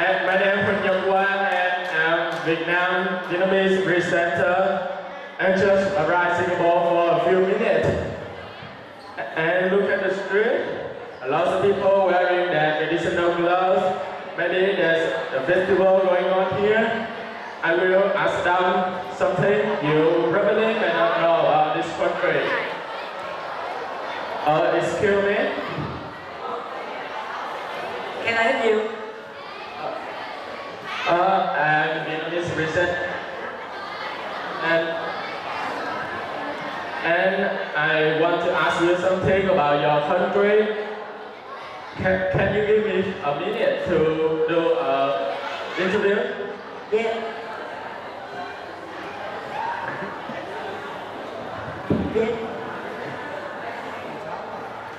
And my name is Nhật and I'm Vietnam Vietnamese presenter. I just arrived Singapore for a few minutes. And look at the street. A lot of people wearing their traditional clothes. Maybe there's a festival going on here. I will ask them something you probably may not know about this country. Uh, excuse me. Can I help you? Uh, I'm Vietnamese recent and and I want to ask you something about your country. Can, can you give me a minute to do a interview? Yeah.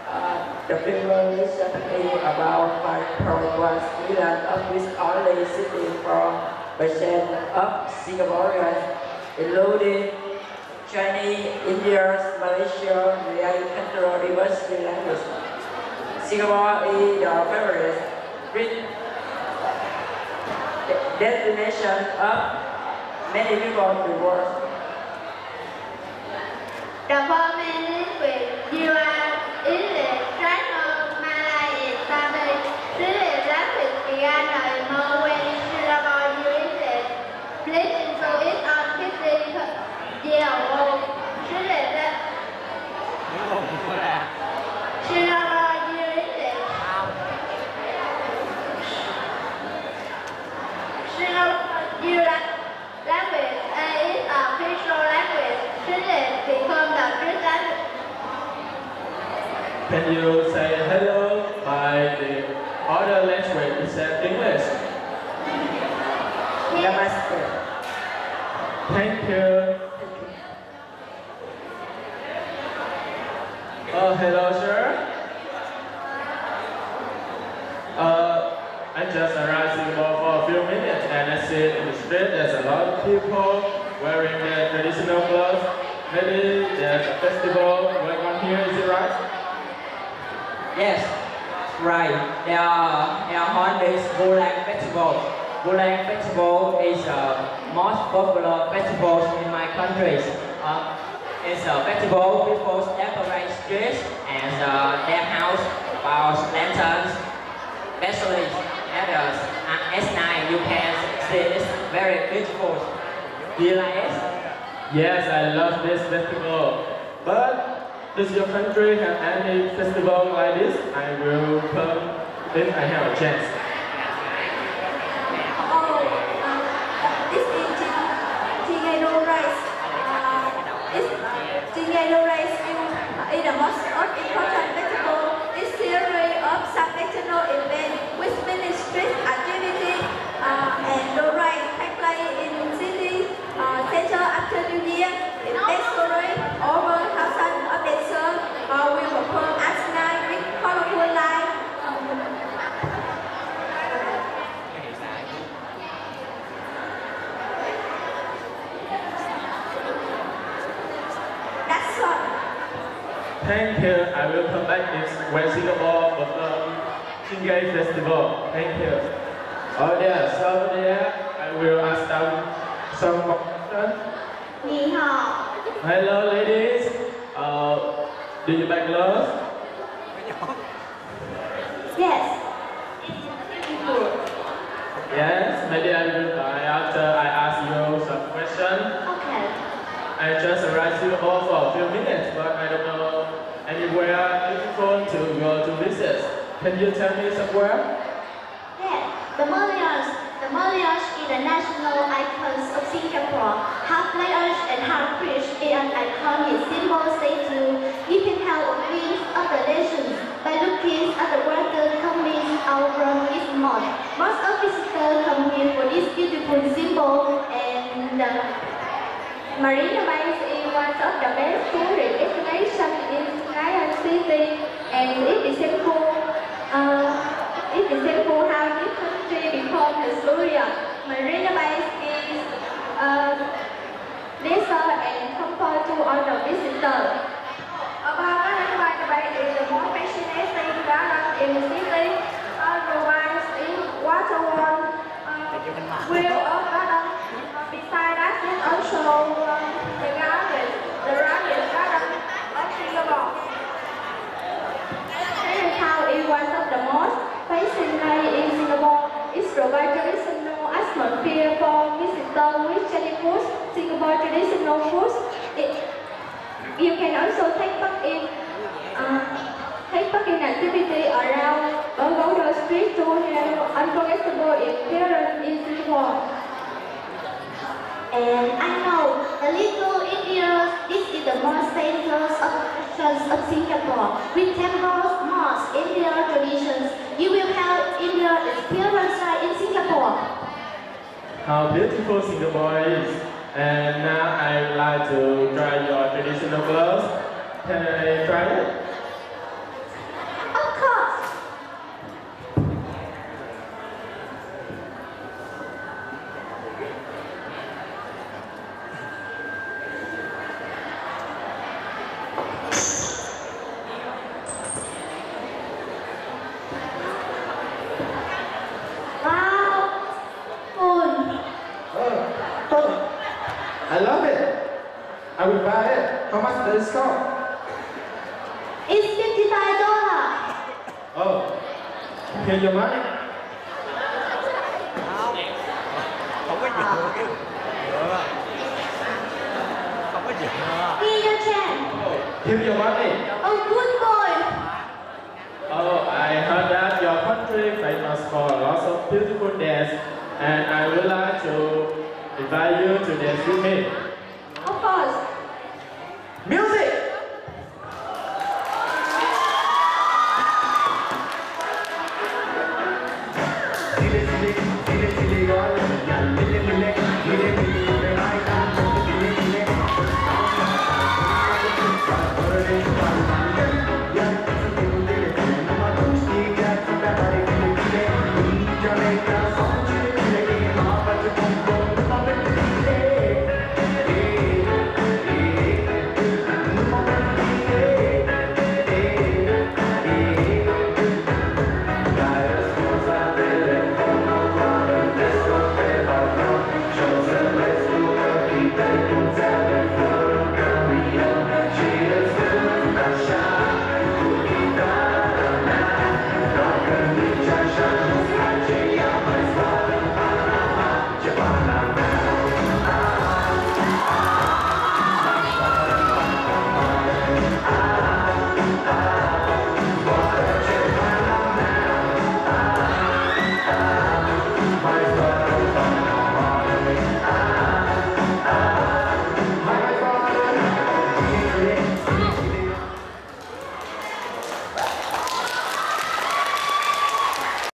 Uh, the revolution is about my progress Iran of which only city from percent of Singaporeans, including Chinese, India, Malaysia, Real Control Diversity Language. Singapore is the favorite destination of many people in the world. The foreign language are English, China, Malay, Tamil. This is language began in Norway, Singapore, USA. Please info it on 50 year old. This is that Singapore, USA. Singapore, US language and its official language. This is become the first language. Can you say hello by the other language except English? Namaste. Thank you. Uh, hello, sir. Uh, I just arrived in Singapore for a few minutes and I see in the street there's a lot of people wearing their traditional clothes. Maybe there's a festival going on here, is it right? Yes, right. They are, they are this Bulan Festival. Bulan Festival is the most popular festival in my country. Uh, it's a festival people decorate streets and uh, their house with lanterns, especially at uh, S9 you can see it's very beautiful. Do you like it? Yes, I love this festival. But does your country have any festival like this? I will come if I have a chance. Chingado rice is, is the most important festival. This series of some national events with many street activities uh, and the rice take place in city uh, center after New Year. In this story, over thousands of dancers uh, will perform at night with colorful lights. That's all. Thank you. I will come back next when Singapore perform Chingay Festival. Thank you. Oh yeah, so there I will ask them some questions. 你好，Hello ladies. Uh, do you like love? Yes. Yes, maybe I will buy after I ask you some questions. Okay. I just arrived Singapore for a few minutes, but I don't know anywhere beautiful to go to visit. Can you tell me somewhere? Yes. The Malayalas, the Malayalas is the national icons of Singapore. Half Malayalas and half British is an iconic symbol statue. You can the wings of the nations by looking at the water coming out from its mouth. Most of visitors come here for this beautiful symbol and uh, Marina Bay is one of the best provide traditional atmosphere for visitors with jelly foods, Singapore traditional foods. It, you can also take part in uh, take part in activity around along the street to have unforgettable experience in Singapore. And I know the little India, this is the most famous attraction of Singapore. We can How beautiful Singapore is. And now I would like to try your traditional gloves. Can I try it? Of course. Wow, phone. Oh, oh, I love it. I will buy it. How much does it cost? It's fifty-five dollars. Oh, here's your money. không có dựa cái dựa không có dựa Here your change. Here's your money. Oh, good boy. Oh, I heard that your country famous for lots of beautiful dance, and I would like to invite you to dance with me. Ele é